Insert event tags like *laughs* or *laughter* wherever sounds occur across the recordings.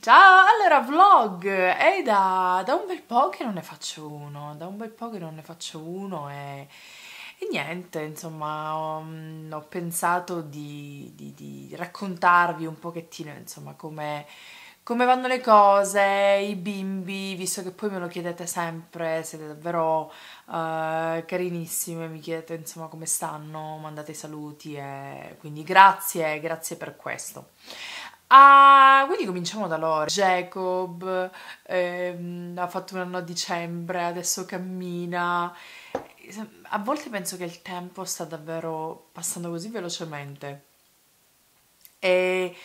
Ciao, allora vlog! È da, da un bel po' che non ne faccio uno, da un bel po' che non ne faccio uno e, e niente, insomma, ho, ho pensato di, di, di, raccontarvi un pochettino, insomma, come, come vanno le cose, i bimbi, visto che poi me lo chiedete sempre, siete davvero uh, carinissime, mi chiedete insomma come stanno, mandate i saluti e quindi grazie, grazie per questo. Ah, quindi cominciamo da loro. Jacob ehm, ha fatto un anno a dicembre, adesso cammina. A volte penso che il tempo sta davvero passando così velocemente. E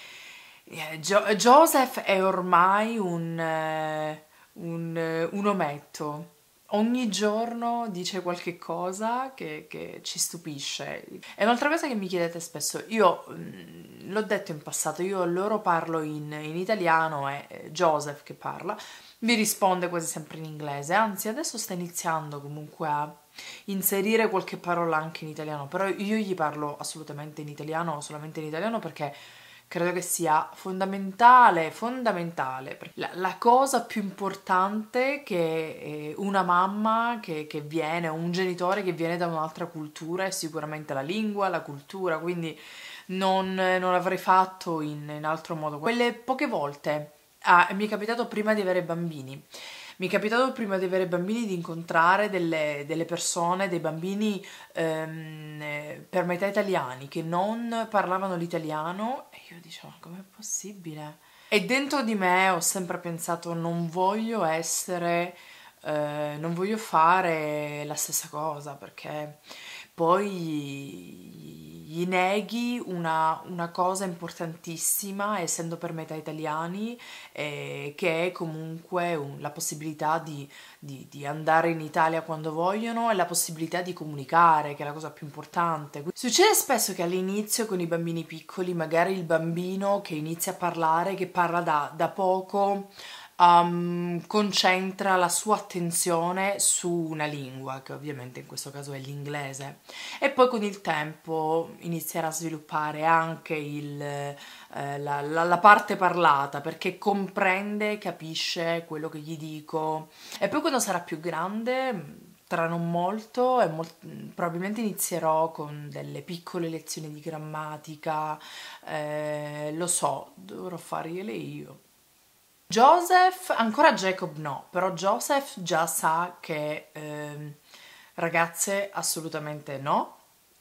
eh, jo Joseph è ormai un, uh, un, uh, un ometto ogni giorno dice qualche cosa che, che, ci stupisce. E un'altra cosa che mi chiedete spesso, io mm, l'ho detto in passato, io loro parlo in, in italiano, è Joseph che parla, mi risponde quasi sempre in inglese, anzi adesso sta iniziando comunque a inserire qualche parola anche in italiano, però io gli parlo assolutamente in italiano, solamente in italiano perché credo che sia fondamentale, fondamentale. La, la cosa più importante che eh, una mamma che, che viene, un genitore che viene da un'altra cultura è sicuramente la lingua, la cultura, quindi non, non l'avrei fatto in, in altro modo. Quelle poche volte ah, mi è capitato prima di avere bambini mi è capitato prima di avere bambini di incontrare delle, delle persone, dei bambini ehm, per metà italiani che non parlavano l'italiano e io dicevo, ma com'è possibile? E dentro di me ho sempre pensato, non voglio essere, eh, non voglio fare la stessa cosa perché poi gli neghi una, una, cosa importantissima, essendo per metà italiani, eh, che è comunque un, la possibilità di, di, di, andare in Italia quando vogliono e la possibilità di comunicare, che è la cosa più importante. Succede spesso che all'inizio con i bambini piccoli, magari il bambino che inizia a parlare, che parla da, da poco, um, concentra la sua attenzione su una lingua, che ovviamente in questo caso è l'inglese, e poi con il tempo inizierà a sviluppare anche il, eh, la, la, la, parte parlata, perché comprende, capisce quello che gli dico, e poi quando sarà più grande tra non molto e molt- probabilmente inizierò con delle piccole lezioni di grammatica, eh, lo so, dovrò fargliele io. Joseph, ancora Jacob no, però Joseph già sa che eh, ragazze assolutamente no,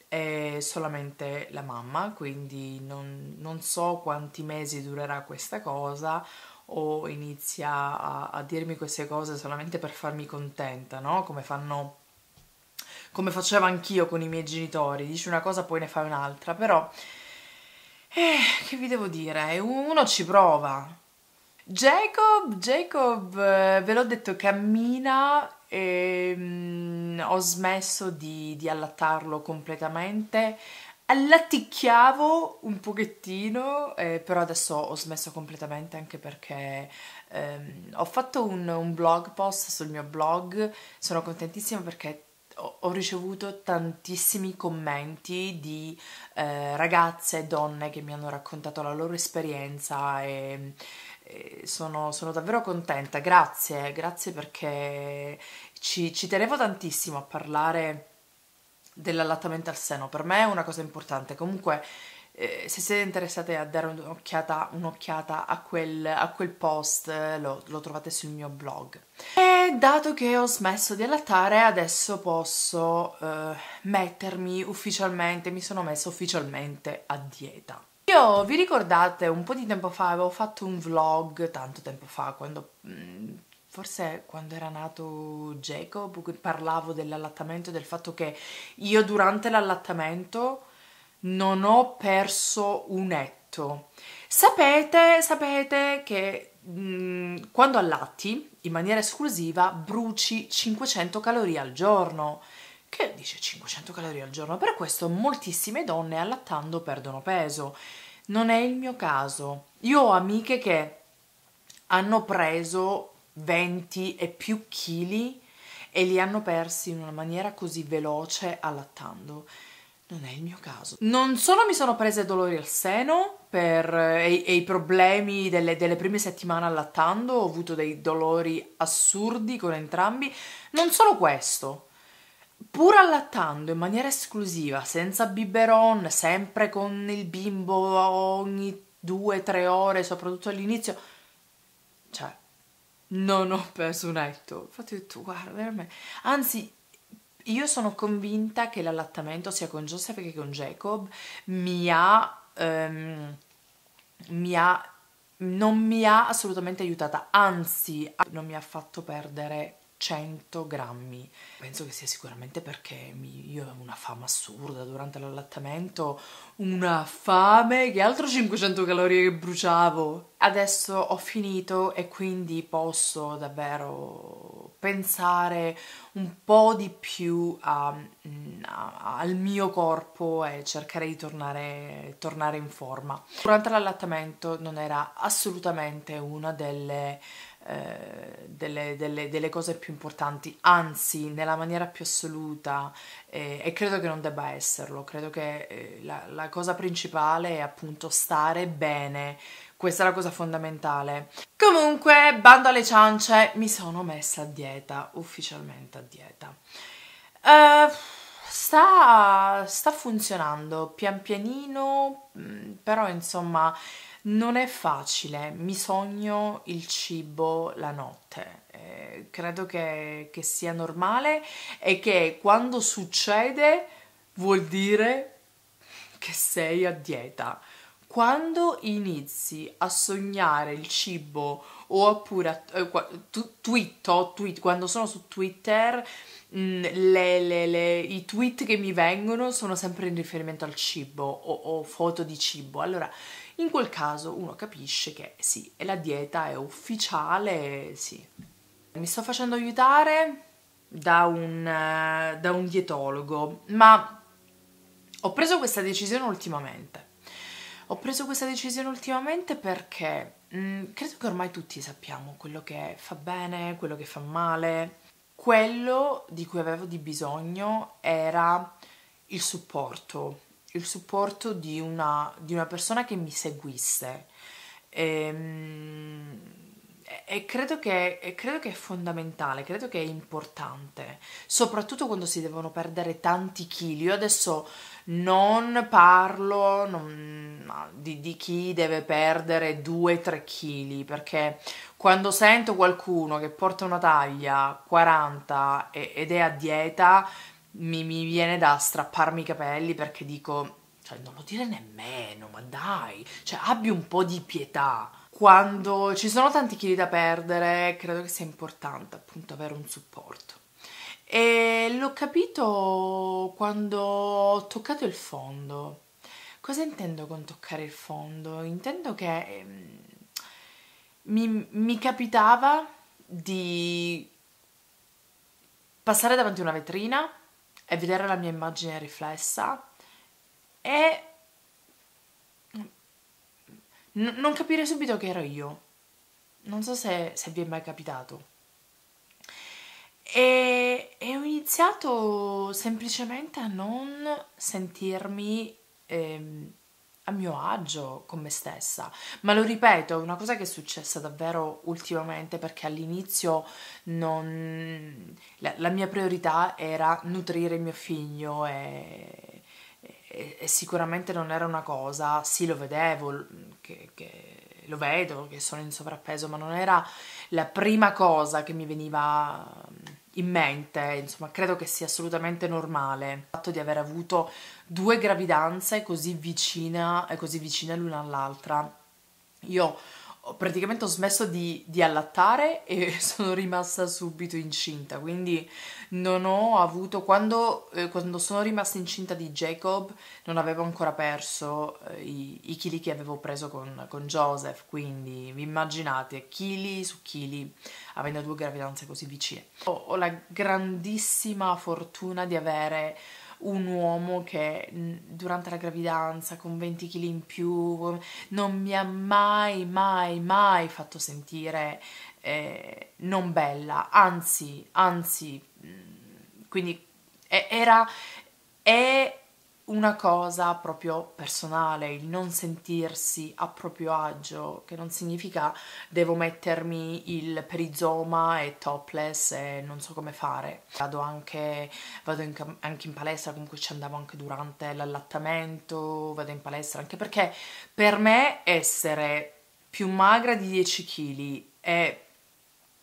è solamente la mamma, quindi non, non so quanti mesi durerà questa cosa o inizia a, a, dirmi queste cose solamente per farmi contenta, no? Come fanno come facevo anch'io con i miei genitori, dici una cosa poi ne fai un'altra, però eh, che vi devo dire, uno ci prova, Jacob, Jacob, eh, ve l'ho detto, cammina e mm, ho smesso di, di allattarlo completamente. Allaticchiavo un pochettino, eh, però adesso ho smesso completamente anche perché ehm, ho fatto un, un, blog post sul mio blog. Sono contentissima perché ho, ho ricevuto tantissimi commenti di eh, ragazze e donne che mi hanno raccontato la loro esperienza e sono, sono, davvero contenta, grazie, grazie perché ci, ci tenevo tantissimo a parlare dell'allattamento al seno, per me è una cosa importante, comunque eh, se siete interessati a dare un'occhiata, un'occhiata a, quel, a, quel, post lo, lo, trovate sul mio blog. E dato che ho smesso di allattare adesso posso eh, mettermi ufficialmente, mi sono messa ufficialmente a dieta. Io vi ricordate un po' di tempo fa avevo fatto un vlog, tanto tempo fa, quando mm, forse quando era nato Jacob, parlavo dell'allattamento e del fatto che io durante l'allattamento non ho perso un etto. Sapete, sapete che mm, quando allatti in maniera esclusiva bruci 500 calorie al giorno. Che dice 500 calorie al giorno? Per questo moltissime donne allattando perdono peso. Non è il mio caso. Io ho amiche che hanno preso 20 e più chili e li hanno persi in una maniera così veloce allattando. non è il mio caso. Non solo mi sono prese dolori al seno per, e, e i problemi delle, delle, prime settimane allattando, ho avuto dei dolori assurdi con entrambi, non solo questo, pur allattando in maniera esclusiva, senza biberon, sempre con il bimbo ogni due tre ore, soprattutto all'inizio, cioè, non ho perso un etto. Infatti ho detto, guarda, veramente. Anzi, io sono convinta che l'allattamento sia con Joseph che con Jacob mi ha, um, mi ha non mi ha assolutamente aiutata, anzi non mi ha fatto perdere 100 grammi. Penso che sia sicuramente perché mi, io avevo una fame assurda durante l'allattamento, una fame che altro 500 calorie che bruciavo. Adesso ho finito e quindi posso davvero pensare un po' di più a, a, al mio corpo e cercare di tornare, tornare in forma. Durante l'allattamento non era assolutamente una delle eh, delle, delle, delle, cose più importanti, anzi nella maniera più assoluta eh, e credo che non debba esserlo, credo che eh, la, la cosa principale è appunto stare bene, questa è la cosa fondamentale. Comunque, bando alle ciance, mi sono messa a dieta, ufficialmente a dieta. Uh, sta, sta funzionando pian pianino, mm, però insomma non è facile, mi sogno il cibo la notte, eh, credo che, che sia normale e che quando succede vuol dire che sei a dieta. Quando inizi a sognare il cibo oppure eh, tweet, tweet, quando sono su Twitter mm, le, le, le, i tweet che mi vengono sono sempre in riferimento al cibo o, o foto di cibo. Allora in quel caso uno capisce che sì, la dieta è ufficiale, sì. Mi sto facendo aiutare da un, uh, da un dietologo, ma ho preso questa decisione ultimamente. Ho preso questa decisione ultimamente perché mh, mm, credo che ormai tutti sappiamo quello che fa bene, quello che fa male. Quello di cui avevo di bisogno era il supporto, il supporto di una, di una persona che mi seguisse. Ehm, e, e, credo che, e credo che è fondamentale, credo che è importante, soprattutto quando si devono perdere tanti chili. Io adesso non parlo non, no, di, di, chi deve perdere 2-3 kg perché quando sento qualcuno che porta una taglia 40 ed è a dieta mi, mi viene da strapparmi i capelli perché dico, cioè non lo dire nemmeno, ma dai, cioè abbi un po' di pietà. Quando ci sono tanti chili da perdere, credo che sia importante appunto avere un supporto. E l'ho capito quando ho toccato il fondo. Cosa intendo con toccare il fondo? Intendo che ehm, mi, mi capitava di passare davanti a una vetrina e vedere la mia immagine riflessa e n- non capire subito che ero io. Non so se, se vi è mai capitato. E, e, ho iniziato semplicemente a non sentirmi ehm, a mio agio con me stessa. Ma lo ripeto, è una cosa che è successa davvero ultimamente perché all'inizio non... la, la mia priorità era nutrire mio figlio e, e, e, sicuramente non era una cosa, sì lo vedevo, che, che lo vedo, che sono in sovrappeso, ma non era la prima cosa che mi veniva in mente, insomma, credo che sia assolutamente normale il fatto di aver avuto due gravidanze così vicine così vicine l'una all'altra. Io praticamente ho smesso di, di, allattare e *laughs* sono rimasta subito incinta, quindi non ho avuto, quando, eh, quando sono rimasta incinta di Jacob non avevo ancora perso eh, i, i chili che avevo preso con, con Joseph, quindi vi immaginate, chili su chili, avendo due gravidanze così vicine. Ho, ho la grandissima fortuna di avere un uomo che durante la gravidanza con 20 kg in più non mi ha mai, mai, mai fatto sentire eh, non bella, anzi, anzi, quindi era, è una cosa proprio personale, il non sentirsi a proprio agio, che non significa devo mettermi il perizoma e topless e non so come fare. Vado anche, vado in, anche in palestra, comunque ci andavo anche durante l'allattamento, vado in palestra anche perché per me essere più magra di 10 kg e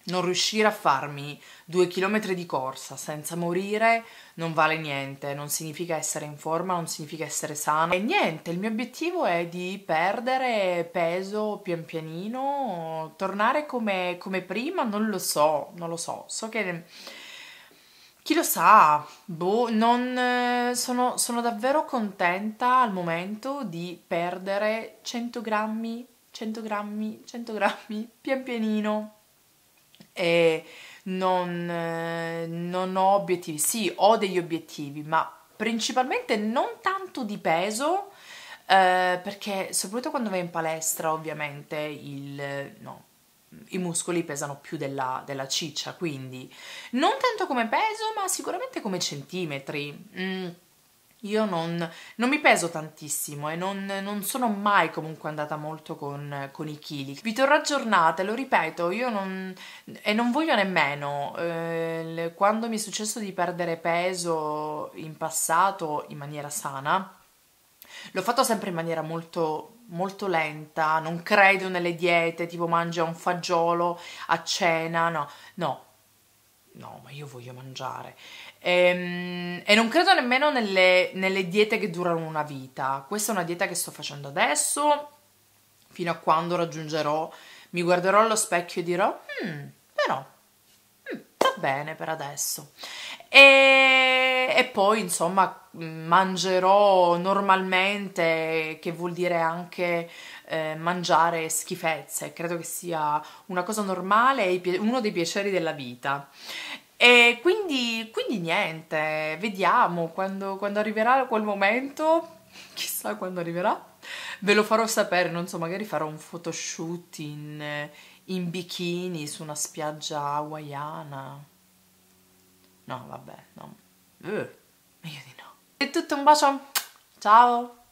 non riuscire a farmi due chilometri di corsa senza morire non vale niente, non significa essere in forma, non significa essere sana. E niente, il mio obiettivo è di perdere peso pian pianino, tornare come, come prima, non lo so, non lo so, so che... Chi lo sa, boh, non, sono, sono davvero contenta al momento di perdere 100 grammi, 100 grammi, 100 grammi, pian pianino, e non, eh, non ho obiettivi. Sì, ho degli obiettivi, ma principalmente non tanto di peso, eh, perché soprattutto quando vai in palestra, ovviamente il, no, i muscoli pesano più della, della, ciccia, quindi non tanto come peso, ma sicuramente come centimetri. Mm io non, non, mi peso tantissimo e non, non, sono mai comunque andata molto con, con i chili. Vi terrò aggiornate, lo ripeto, io non, e non voglio nemmeno, eh, quando mi è successo di perdere peso in passato in maniera sana, l'ho fatto sempre in maniera molto, molto lenta, non credo nelle diete, tipo mangia un fagiolo a cena, no, no, no, ma io voglio mangiare. E, ehm, e non credo nemmeno nelle, nelle, diete che durano una vita. Questa è una dieta che sto facendo adesso, fino a quando raggiungerò, mi guarderò allo specchio e dirò, hmm, però, hmm, va bene per adesso. E, e, poi, insomma, mangerò normalmente, che vuol dire anche eh, mangiare schifezze. Credo che sia una cosa normale uno dei piaceri della vita. E quindi, quindi niente, vediamo quando, quando arriverà quel momento, chissà quando arriverà, ve lo farò sapere, non so, magari farò un photoshoot in, in bikini su una spiaggia hawaiana. No, vabbè, no. Eh. Uh, meglio di no. È tutto un bacio. Ciao.